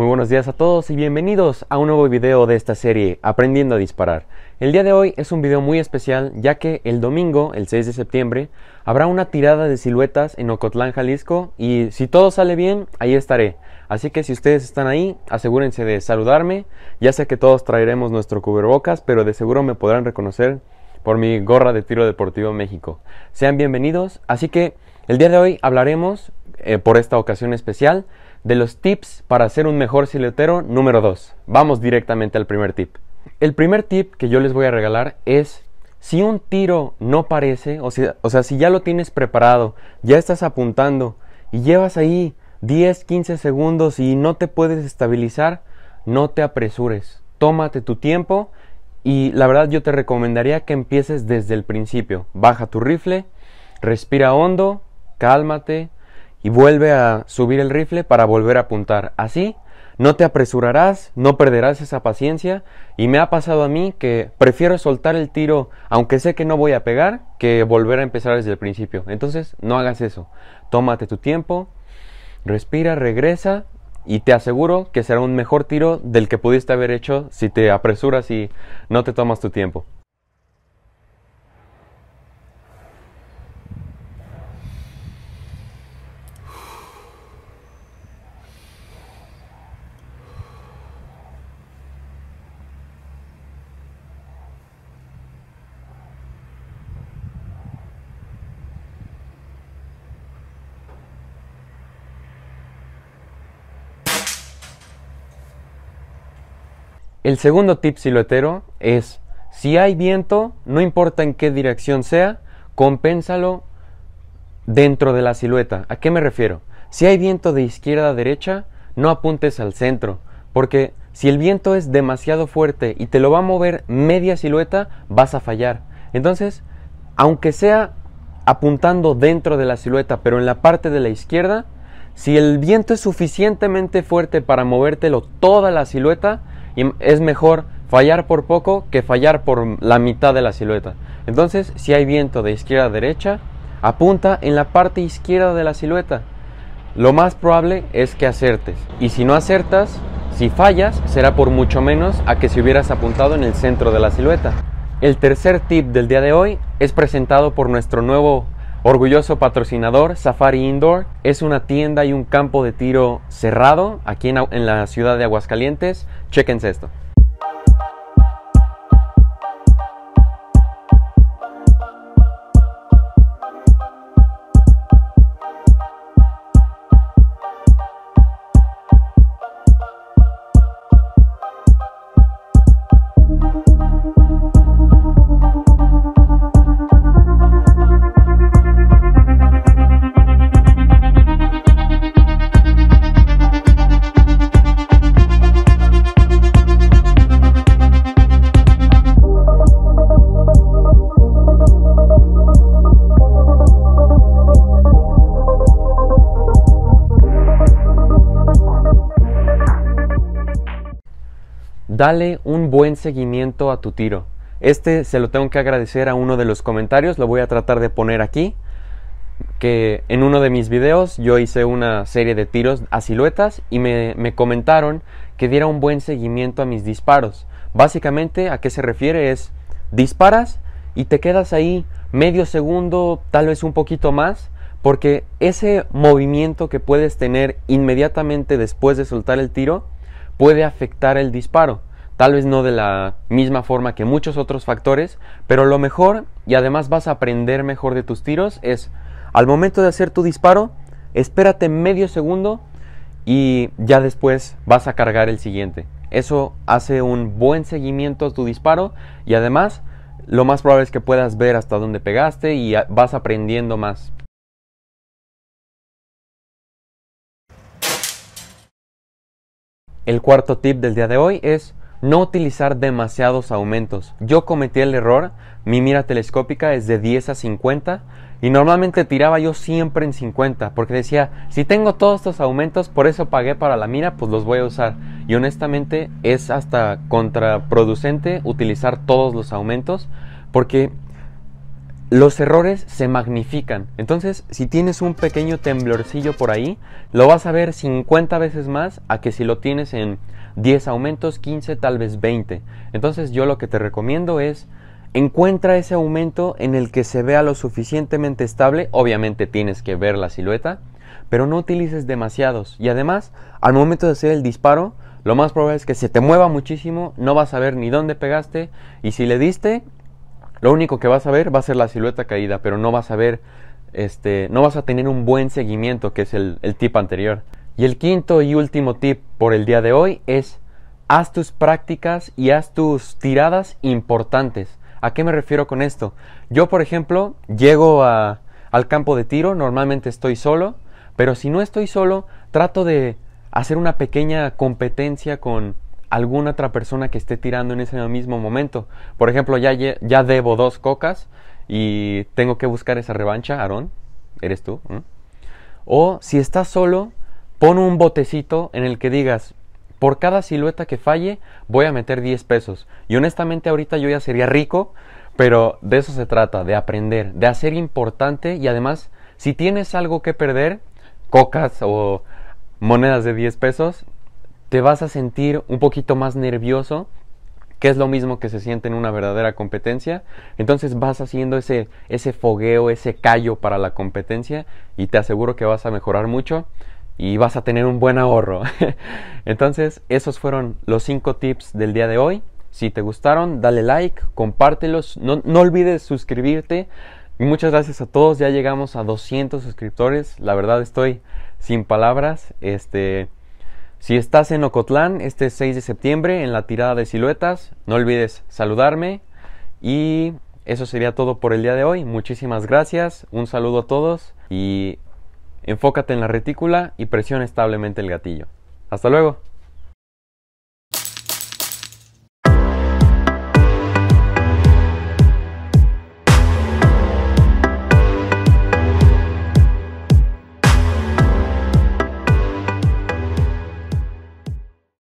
Muy buenos días a todos y bienvenidos a un nuevo video de esta serie Aprendiendo a disparar. El día de hoy es un video muy especial ya que el domingo, el 6 de septiembre, habrá una tirada de siluetas en Ocotlán, Jalisco y si todo sale bien, ahí estaré. Así que si ustedes están ahí, asegúrense de saludarme. Ya sé que todos traeremos nuestro cubrebocas, pero de seguro me podrán reconocer por mi gorra de tiro deportivo México. Sean bienvenidos. Así que el día de hoy hablaremos, eh, por esta ocasión especial, de los tips para ser un mejor siluetero número 2. Vamos directamente al primer tip. El primer tip que yo les voy a regalar es si un tiro no parece, o sea, o sea, si ya lo tienes preparado, ya estás apuntando y llevas ahí 10, 15 segundos y no te puedes estabilizar, no te apresures. Tómate tu tiempo y la verdad yo te recomendaría que empieces desde el principio. Baja tu rifle, respira hondo, cálmate, y vuelve a subir el rifle para volver a apuntar. Así no te apresurarás, no perderás esa paciencia y me ha pasado a mí que prefiero soltar el tiro aunque sé que no voy a pegar que volver a empezar desde el principio. Entonces no hagas eso. Tómate tu tiempo, respira, regresa y te aseguro que será un mejor tiro del que pudiste haber hecho si te apresuras y no te tomas tu tiempo. El segundo tip siluetero es, si hay viento, no importa en qué dirección sea, compénsalo dentro de la silueta. ¿A qué me refiero? Si hay viento de izquierda a derecha, no apuntes al centro, porque si el viento es demasiado fuerte y te lo va a mover media silueta, vas a fallar. Entonces, aunque sea apuntando dentro de la silueta, pero en la parte de la izquierda, si el viento es suficientemente fuerte para movértelo toda la silueta, es mejor fallar por poco que fallar por la mitad de la silueta. Entonces, si hay viento de izquierda a derecha, apunta en la parte izquierda de la silueta. Lo más probable es que acertes. Y si no acertas, si fallas, será por mucho menos a que si hubieras apuntado en el centro de la silueta. El tercer tip del día de hoy es presentado por nuestro nuevo orgulloso patrocinador Safari Indoor. Es una tienda y un campo de tiro cerrado aquí en, la ciudad de Aguascalientes. Chequense esto. Dale un buen seguimiento a tu tiro. Este se lo tengo que agradecer a uno de los comentarios, lo voy a tratar de poner aquí, que en uno de mis videos yo hice una serie de tiros a siluetas y me, me comentaron que diera un buen seguimiento a mis disparos. Básicamente a qué se refiere es disparas y te quedas ahí medio segundo, tal vez un poquito más, porque ese movimiento que puedes tener inmediatamente después de soltar el tiro puede afectar el disparo tal vez no de la misma forma que muchos otros factores, pero lo mejor, y además vas a aprender mejor de tus tiros, es al momento de hacer tu disparo, espérate medio segundo y ya después vas a cargar el siguiente. Eso hace un buen seguimiento a tu disparo y además lo más probable es que puedas ver hasta dónde pegaste y vas aprendiendo más. El cuarto tip del día de hoy es no utilizar demasiados aumentos. Yo cometí el error, mi mira telescópica es de 10 a 50 y normalmente tiraba yo siempre en 50 porque decía, si tengo todos estos aumentos, por eso pagué para la mira, pues los voy a usar. Y honestamente es hasta contraproducente utilizar todos los aumentos porque los errores se magnifican. Entonces, si tienes un pequeño temblorcillo por ahí, lo vas a ver 50 veces más a que si lo tienes en 10 aumentos, 15, tal vez 20. Entonces, yo lo que te recomiendo es encuentra ese aumento en el que se vea lo suficientemente estable. Obviamente tienes que ver la silueta, pero no utilices demasiados. Y además, al momento de hacer el disparo, lo más probable es que se te mueva muchísimo, no vas a ver ni dónde pegaste y si le diste, lo único que vas a ver va a ser la silueta caída, pero no vas a ver, este, no vas a tener un buen seguimiento, que es el, el tip anterior. Y el quinto y último tip por el día de hoy es haz tus prácticas y haz tus tiradas importantes. ¿A qué me refiero con esto? Yo, por ejemplo, llego al campo de tiro, normalmente estoy solo, pero si no estoy solo, trato de hacer una pequeña competencia con alguna otra persona que esté tirando en ese mismo momento. Por ejemplo, ya, ya debo dos cocas y tengo que buscar esa revancha, Aarón, eres tú. O si estás solo, pon un botecito en el que digas, por cada silueta que falle, voy a meter 10 pesos. Y honestamente ahorita yo ya sería rico, pero de eso se trata, de aprender, de hacer importante y además, si tienes algo que perder, cocas o monedas de 10 pesos, te vas a sentir un poquito más nervioso, que es lo mismo que se siente en una verdadera competencia. Entonces vas haciendo ese, ese fogueo, ese callo para la competencia y te aseguro que vas a mejorar mucho y vas a tener un buen ahorro. Entonces, esos fueron los 5 tips del día de hoy. Si te gustaron, dale like, compártelos, no, no olvides suscribirte. Y muchas gracias a todos, ya llegamos a 200 suscriptores. La verdad estoy sin palabras. Este, si estás en Ocotlán este 6 de septiembre en la tirada de siluetas, no olvides saludarme y eso sería todo por el día de hoy. Muchísimas gracias, un saludo a todos y enfócate en la retícula y presiona establemente el gatillo. Hasta luego.